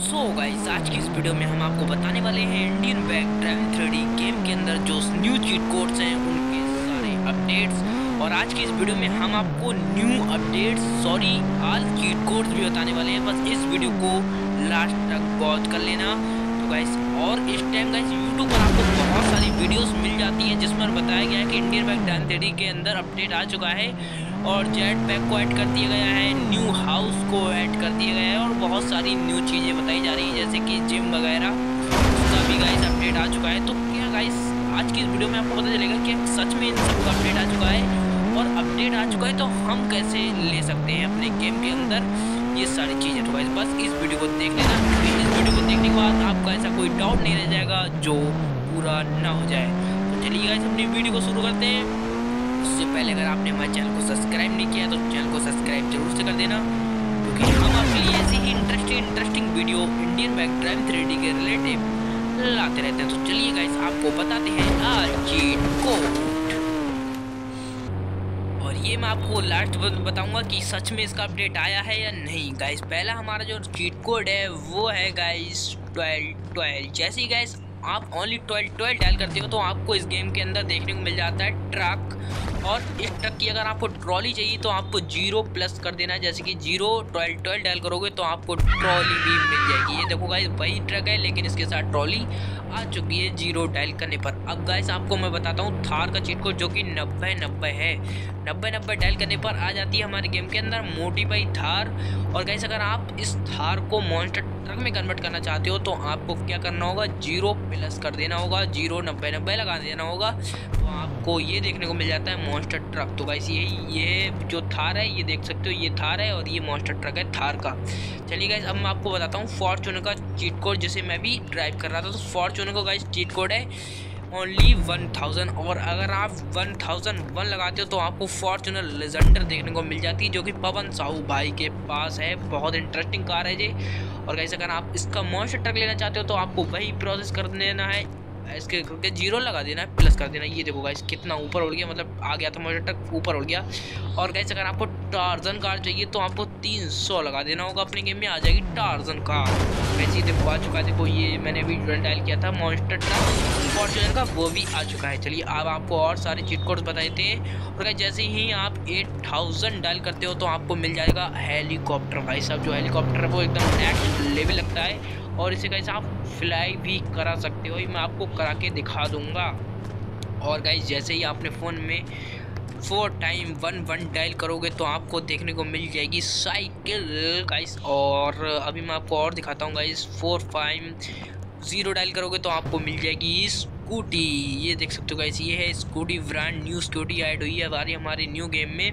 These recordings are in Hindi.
सो गाइस, आज की इस वीडियो में हम आपको बताने वाले हैं Indian bike driving three game के अंदर जो न्यू चीट कोड्स हैं, उनके सारे अपडेट्स और आज की इस वीडियो में हम आपको new updates sorry all cheat codes भी बताने वाले हैं। बस इस वीडियो को लास्ट तक वॉच कर लेना। तो गाइस और इस टाइम गाइस यूट्यूब पर आपको बहुत सारी वीडियोस मिल जाती हैं, जिसमें बताया गया है कि इंडियन बैक थ्री के अंदर अपडेट आ चुका है। और जेट पैक को ऐड कर दिया गया है, न्यू हाउस को ऐड कर दिया गया है और बहुत सारी न्यू चीज़ें बताई जा रही हैं, जैसे कि जिम वगैरह। उसका भी गाइस अपडेट आ चुका है। तो क्या गाइस आज की इस वीडियो में आपको पता चलेगा कि सच में इन सबका अपडेट आ चुका है और अपडेट आ चुका है तो हम कैसे ले सकते हैं अपने गेम के अंदर ये सारी चीज़ें। तो गाइस बस इस वीडियो को देख लेना। इस वीडियो को देखने के बाद आपका ऐसा कोई डाउट नहीं रह जाएगा, जो पूरा ना हो जाए। तो चलिए गाइस अपनी वीडियो को शुरू करते हैं। उससे पहले अगर आपने हमारे चैनल को सब्सक्राइब नहीं किया तो चैनल को सब्सक्राइब ज़रूर से कर देना। क्योंकि हम आपके लिए ऐसी interesting interesting video Indian bike drive three के रिलेटिव लाते रहते हैं। तो चलिए गाइस आपको बताते हैं आज चीट कोड और ये मैं आपको लास्ट बताऊँगा कि सच में इसका अपडेट आया है या नहीं। गाइस पहला हमारा जो चीट कोड है, वो है गाइस ट्वेल्व ट्वेल्व जैसे ही गाइस आप ओनली ट्वेल्व ट्वेल्व डायल करते हो तो आपको इस गेम के अंदर देखने को मिल जाता है ट्रक और इस ट्रक की अगर आपको ट्रॉली चाहिए तो आपको ज़ीरो प्लस कर देना है। जैसे कि ज़ीरो, ट्वेल्व ट्वेल्व डायल करोगे तो आपको ट्रॉली भी मिल जाएगी। ये देखो गाइस वही ट्रक है, लेकिन इसके साथ ट्रॉली आ चुकी है ज़ीरो डायल करने पर। अब गाइस आपको मैं बताता हूँ थार का चीट कोड जो कि नब्बे नब्बे है। नब्बे नब्बे डायल करने पर आ जाती है हमारे गेम के अंदर मोटिफाई थार। और गाइस अगर आप इस थार को मॉन्स्टर ट्रक में कन्वर्ट करना चाहते हो तो आपको क्या करना होगा? ज़ीरो प्लस कर देना होगा, ज़ीरो नब्बे नब्बे लगा देना होगा। तो आपको ये देखने को मिल जाता है मॉन्स्टर ट्रक तो गाइस ये ये जो थार है, ये देख सकते हो, ये थार है और ये मॉन्स्टर ट्रक है थार का। चलिए गाइस अब मैं आपको बताता हूँ फॉर्चूनर का चीट कोड जिसे मैं भी ड्राइव कर रहा था तो फॉर्चूनर का गाइस चीट कोड है ओनली वन थाउज़ेंड और अगर आप वन थाउज़ेंड वन लगाते हो तो आपको फॉर्चूनर लेजेंडर देखने को मिल जाती है, जो कि पवन साहू भाई के पास है। बहुत इंटरेस्टिंग कार है ये। और कैसे अगर आप इसका मॉन्स्टर ट्रक लेना चाहते हो तो आपको वही प्रोसेस कर देना है। इसके करके ज़ीरो लगा देना है प्लस कर देना। ये देखो गाइस कितना ऊपर उड़ गया मतलब आ गया था मुझे तक ऊपर उड़ गया। और कैसे अगर आपको टार्जन कार चाहिए तो आपको तीन सौ लगा देना होगा। अपने गेम में आ जाएगी टार्जन कार वैसे ही देखो, आ चुका देखो, ये मैंने अभी डायल किया था मॉन्स्टर ट्रक फॉर्चूनर का, वो भी आ चुका है। चलिए, अब आपको और सारे चीट कोड्स बताए थे और जैसे ही आप एट थाउज़ेंड डायल करते हो तो आपको मिल जाएगा हेलीकॉप्टर भाई साहब जो हेलीकॉप्टर है, वो एकदम नेक्स्ट लेवल लगता है। और इसे कैसे आप फ्लाई भी करा सकते हो। मैं आपको करा के दिखा दूँगा। और गाइज़ जैसे ही आपने फ़ोन में four time one one dial करोगे तो आपको देखने को मिल जाएगी साइकिल गाइस और अभी मैं आपको और दिखाता हूँ guys four five zero dial करोगे तो आपको मिल जाएगी स्कूटी ये देख सकते हो गाइस ये है scooty brand new scooty add हुई है हमारी हमारे न्यू गेम में।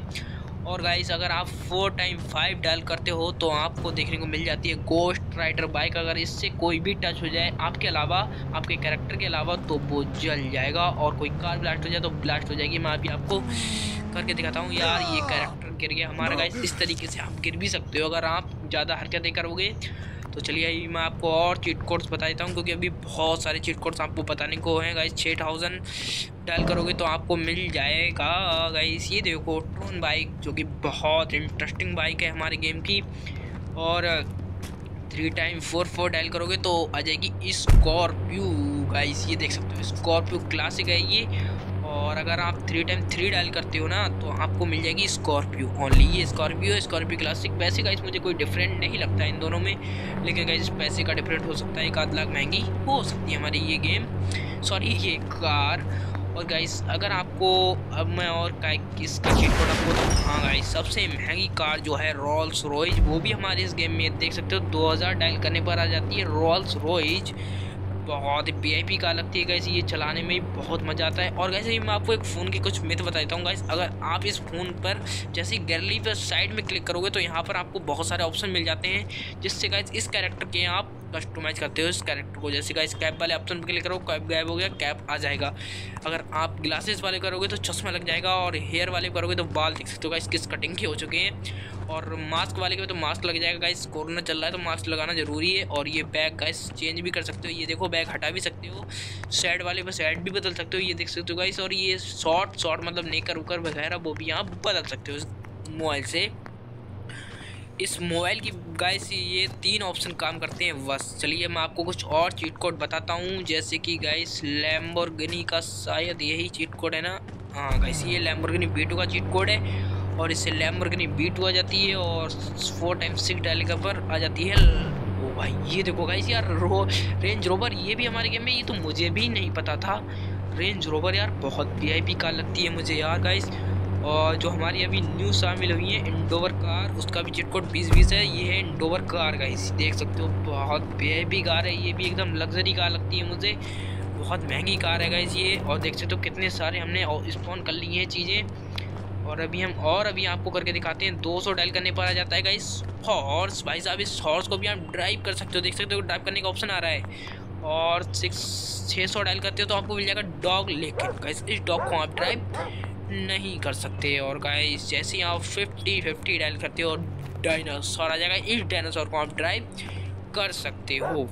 और गाइस अगर आप फोर टाइम फाइव डायल करते हो तो आपको देखने को मिल जाती है गोस्ट राइडर बाइक अगर इससे कोई भी टच हो जाए आपके अलावा आपके कैरेक्टर के अलावा तो वो जल जाएगा और कोई कार ब्लास्ट हो जाए तो ब्लास्ट हो जाएगी। मैं अभी आपको करके दिखाता हूँ यार ये कैरेक्टर गिर गया। हमारा गाइस इस तरीके से आप गिर भी सकते हो। अगर आप ज़्यादा हरकतें करोगे तो चलिए अभी मैं आपको और चीट कोड्स बता देता हूँ, क्योंकि अभी बहुत सारे चीट कोड्स आपको बताने को हैं। गाइस छः थाउज़ेंड डायल करोगे तो आपको मिल जाएगा। गाइस ये देखो, ट्रोन बाइक, जो कि बहुत इंटरेस्टिंग बाइक है हमारे गेम की। और three time four four dial करोगे तो आ जाएगी स्कॉर्पियो गाइस ये देख सकते हो स्कॉर्पियो क्लासिक है ये। और अगर आप थ्री टाइम थ्री डायल करते हो ना तो आपको मिल जाएगी स्कॉर्पियो ओनली ये स्कॉर्पियो स्कॉर्पियो क्लासिक पैसे का इस मुझे कोई डिफरेंट नहीं लगता इन दोनों में, लेकिन इस पैसे का डिफरेंट हो सकता है, एक आध लाख महँगी हो सकती है हमारी ये गेम सॉरी ये कार और गाइस अगर आपको, अब मैं और किसका चीट कोड आपको तो हाँ गाइस सबसे महँगी कार जो है रॉल्स रॉयज वो भी हमारे इस गेम में, देख सकते हो 2000 डायल करने पर आ जाती है रॉल्स रॉयज बहुत आई पी कार लगती है गैस ये चलाने में बहुत मज़ा आता है। और गैसे मैं आपको एक फ़ोन की कुछ मिथ बता देता हूँ गैस अगर आप इस फ़ोन पर जैसे गैलरी पर साइड में क्लिक करोगे तो यहाँ पर आपको बहुत सारे ऑप्शन मिल जाते हैं, जिससे गैस इस कैरेक्टर के आप कस्टमाइज़ करते हो, इस कैरेक्टर को। जैसे गाइस कैप वाले ऑप्शन पर क्लिक करो कैप गायब हो गया कैप आ जाएगा। अगर आप ग्लासेस वाले करोगे तो चश्मा लग जाएगा, और हेयर वाले करोगे तो बाल देख सकते हो गाइस किस कटिंग के हो चुके हैं। और मास्क वाले के तो मास्क लग जाएगा गाइस कोरोना चल रहा है तो मास्क लगाना ज़रूरी है। और ये बैग गाइस चेंज भी कर सकते हो। ये देखो बैग हटा भी सकते हो। साइड वाले पर साइड भी बदल सकते हो, ये देख सकते हो गाइस और ये शॉर्ट शॉर्ट मतलब नेकर उकर वगैरह, वो भी आप बदल सकते हो इस मोबाइल से। इस मोबाइल की गाइस ये तीन ऑप्शन काम करते हैं। बस, चलिए मैं आपको कुछ और चीट कोड बताता हूँ। जैसे कि गाइस लैम्बोर्गिनी का शायद यही चीट कोड है ना? हाँ गाइस ये लैम्बोर्गिनी बी का चीट कोड है। और इससे लैम्बोर्गिनी बी आ जाती है और फोर टाइम सिक्स डालेगा पर आ जाती है। ओ भाई, ये देखो गाइस यार, रो रेंज रोवर ये भी हमारे गेम में, ये तो मुझे भी नहीं पता था। रेंज रोवर यार बहुत वी आई कार लगती है मुझे यार गाइस और जो हमारी अभी न्यू शामिल हुई है इंडोवर कार उसका भी चिट कोड बीस बीस है। ये है इंडोवर कार गाइस देख सकते हो, बहुत वीआईपी कार है। ये भी एकदम लग्जरी कार लगती है मुझे। बहुत महँगी कार है गाइस ये। और देख सकते हो कितने सारे हमने स्पॉन कर ली हैं चीज़ें। और अभी हम और अभी आपको करके दिखाते हैं। 200 डायल करने पर आ जाता है गाइस हॉर्स भाई साहब, इस हॉर्स को भी आप ड्राइव कर सकते हो। देख सकते हो ड्राइव करने का ऑप्शन आ रहा है। और सिक्स छः सौ डायल करते हो तो आपको मिल जाएगा डॉग लेकिन गाइस इस डॉग को आप ड्राइव नहीं कर सकते। और गाइस जैसे ही आप फिफ्टी फिफ्टी डायल करते हो और डायनासोर आ जाएगा। इस डायनासोर को आप ड्राइव कर सकते हो।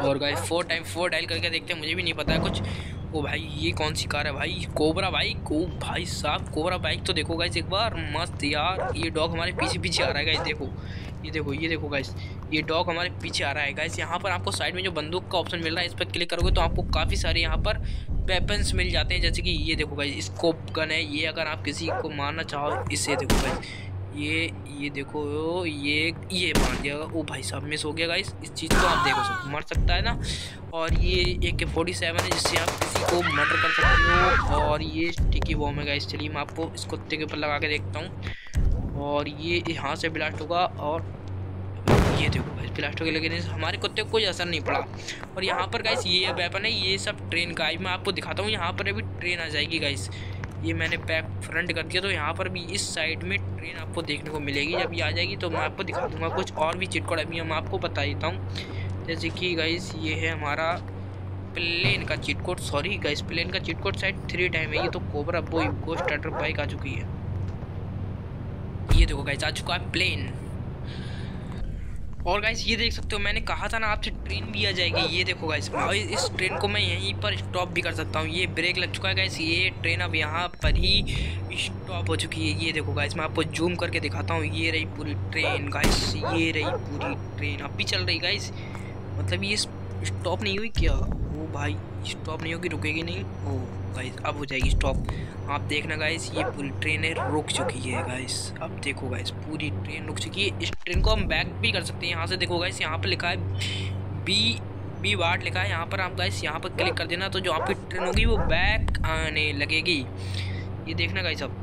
और guys four time four dial करके देखते हैं। मुझे भी नहीं पता है कुछ। ओ भाई, ये कौन सी कार है भाई? Cobra bike? ओ भाई साहब, कोबरा बाइक तो देखो गाइस एक बार मस्त यार। ये डॉग हमारे पीछे पीछे आ रहा है गाइस देखो। ये देखो ये देखो गाइस ये डॉग हमारे पीछे आ रहा है गाइस यहाँ पर आपको साइड में जो बंदूक का ऑप्शन मिल रहा है, इस पर क्लिक करोगे तो आपको काफ़ी सारे यहाँ पर वेपन्स मिल जाते हैं। जैसे कि ये देखो गाइस स्कोप गन है। ये अगर आप किसी को मारना चाहो इससे देखो गाइस ये ये देखो, ये ये मार दिया ओ भाई साहब मिस हो गया गाइस इस चीज़ को आप देखो सब मर सकता है ना? और ये एक के फोर्टी सेवन है, जिससे आप किसी को मर्डर कर सकते हो। और ये टिकी बॉम है गाइस चलिए, मैं आपको इस कुत्ते के ऊपर लगा के देखता हूँ। और ये यहाँ से ब्लास्ट होगा। और ये देखो गाइस ब्लास्ट होगा, लेकिन हमारे कुत्ते को कोई असर नहीं पड़ा। और यहाँ पर गाइस ये वेपन है, ये सब ट्रेन का है। मैं आपको दिखाता हूँ, यहाँ पर अभी ट्रेन आ जाएगी गाइस ये मैंने बैक फ्रंट कर दिया तो यहाँ पर भी इस साइड में ट्रेन आपको देखने को मिलेगी। जब ये आ जाएगी तो मैं आपको दिखा दूँगा कुछ और भी चिटकोड़ अभी हम आपको बता देता हूँ। जैसे कि गाइस ये है हमारा प्लेन का चिटकोट सॉरी गाइस प्लेन का चिटकोट साइड थ्री टाइम है ये तो कोबरा बोई को स्टार्टर बाइक आ चुकी है। ये देखो गाइस आ चुका है प्लेन और गाइस ये देख सकते हो, मैंने कहा था ना आपसे ट्रेन भी आ जाएगी। ये देखो गाइस इस ट्रेन को मैं यहीं पर स्टॉप भी कर सकता हूँ। ये ब्रेक लग चुका है गाइस ये ट्रेन अब यहाँ पर ही स्टॉप हो चुकी है। ये देखो गाइस मैं आपको जूम करके दिखाता हूँ। ये रही पूरी ट्रेन गाइस ये रही पूरी ट्रेन अब भी चल रही गाइस मतलब ये स्टॉप नहीं हुई क्या? वो भाई स्टॉप नहीं होगी, रुकेगी नहीं? ओ। गाइस, अब हो जाएगी स्टॉप आप देखना गाइस, ये पूरी ट्रेन है, रुक चुकी है गाइस। अब देखो गाइस, पूरी ट्रेन रुक चुकी है। इस ट्रेन को हम बैक भी कर सकते हैं। यहाँ से देखो गाइस, यहाँ पर लिखा है बी बी वार्ड लिखा है। यहाँ पर आप गाइस, यहाँ पर क्लिक कर देना तो जो आपकी ट्रेन होगी, वो बैक आने लगेगी। ये देखना गाइस अब।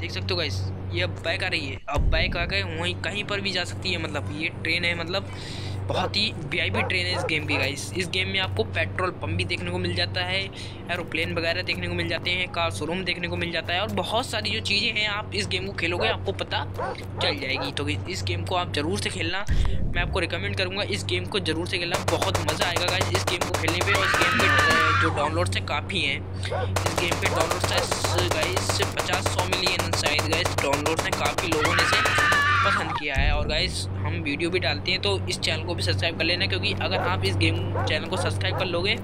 देख सकते हो गाइस, ये अब बैक आ रही है। अब बैक आ गए वहीं कहीं पर भी जा सकती है मतलब ये ट्रेन है मतलब। बहुत ही वी ट्रेन है इस गेम की गाइस इस गेम में आपको पेट्रोल पंप भी देखने को मिल जाता है एरोप्लेन वगैरह देखने को मिल जाते हैं कार शोरूम देखने को मिल जाता है और बहुत सारी जो चीज़ें हैं आप इस गेम को खेलोगे, आपको पता चल जाएगी. तो इस गेम को आप ज़रूर से खेलना, मैं आपको रिकमेंड करूँगा, इस गेम को ज़रूर से खेलना, बहुत मज़ा आएगा गाइस इस गेम को खेलने पर और इस गेम के जो डाउनलोड से काफ़ी हैं. इस गेम पर डाउनलोड से गाइस पचास सौ मिलियन शायद गाइस डाउनलोड से काफ़ी लोगों ने इसे पसंद किया है और गाइस हम वीडियो भी डालते हैं तो इस चैनल को भी सब्सक्राइब कर लेना, क्योंकि अगर आप इस गेम चैनल को सब्सक्राइब कर लोगे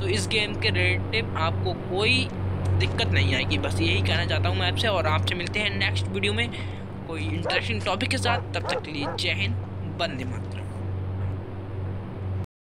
तो इस गेम के रिलेटिव आपको कोई दिक्कत नहीं आएगी। बस यही कहना चाहता हूँ मैं आपसे, और आपसे मिलते हैं नेक्स्ट वीडियो में कोई इंटरेस्टिंग टॉपिक के साथ। तब तक के लिए जय हिंद बंदे मातरम।